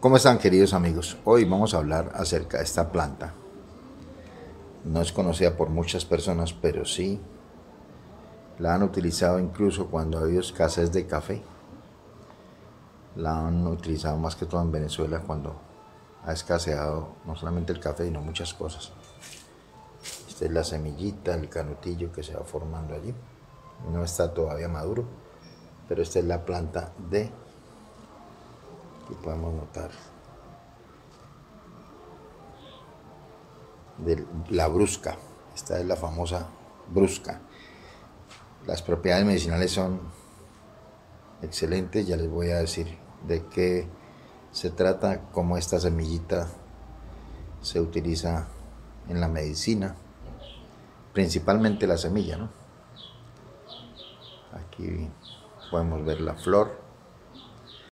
¿Cómo están queridos amigos? Hoy vamos a hablar acerca de esta planta. No es conocida por muchas personas, pero sí la han utilizado incluso cuando ha habido escasez de café. La han utilizado más que todo en Venezuela cuando ha escaseado no solamente el café, sino muchas cosas. Esta es la semillita, el canutillo que se va formando allí. No está todavía maduro, pero esta es la planta de Aquí podemos notar de la brusca. Esta es la famosa brusca. Las propiedades medicinales son excelentes. Ya les voy a decir de qué se trata, cómo esta semillita se utiliza en la medicina. Principalmente la semilla, ¿no? Aquí podemos ver la flor